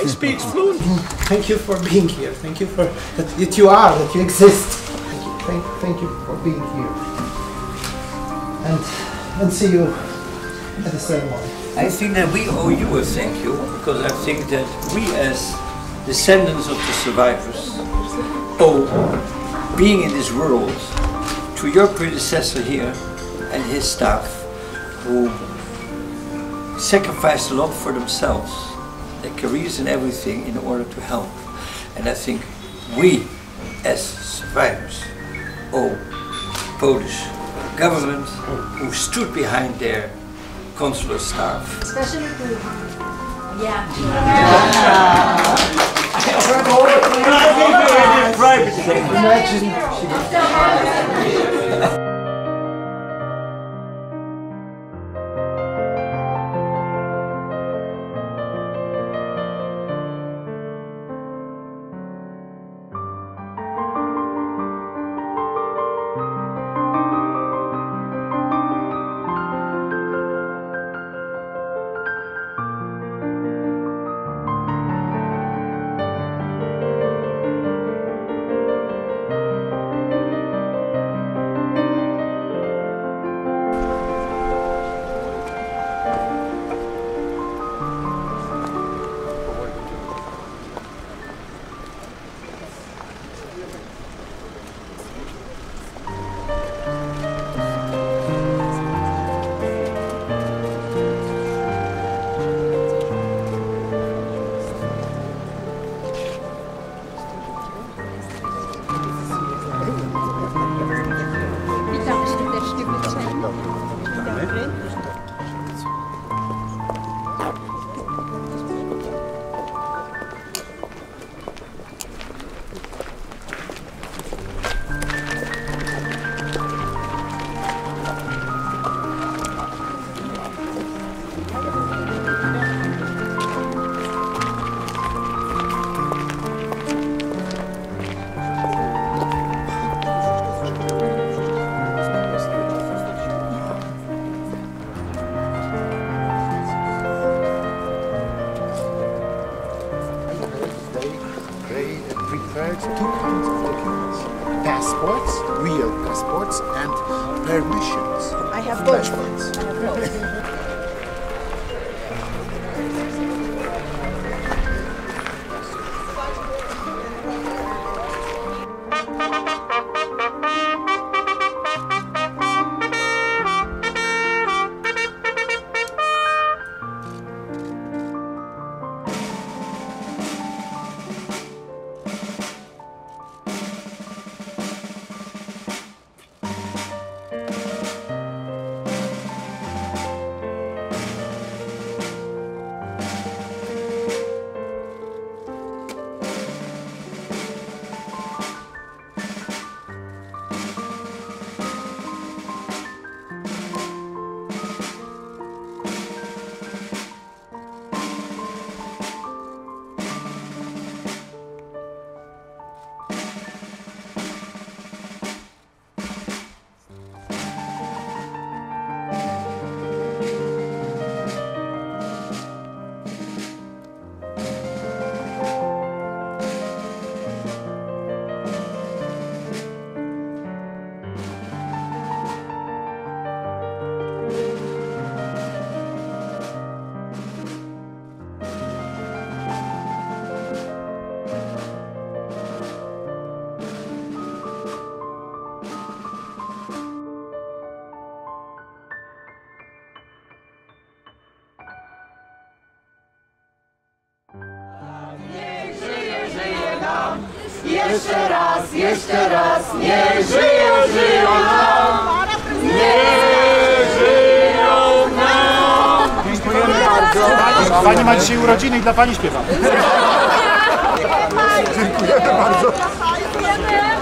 he speaks fluent. Thank you for being here. Thank you for that, that you are, that you exist. Thank you, thank, thank you for being here. And and see you at the ceremony. I think that we owe you a thank you because I think that we, as descendants of the survivors, owe being in this world to your predecessor here and his staff who sacrificed a lot for themselves, their careers and everything in order to help. And I think we, as survivors, owe Polish government who stood behind their consular staff Especially to yeah. Witam prepared two kinds of documents. Passports, real passports, and permissions. I have Flash both. ones. I have both. Jeszcze raz, jeszcze raz, niech żyją, żyją nam! Niech żyją nam! Dziękujemy bardzo. Pani ma dzisiaj urodziny i dla Pani śpiewam. Dziękujemy bardzo. Dziękujemy.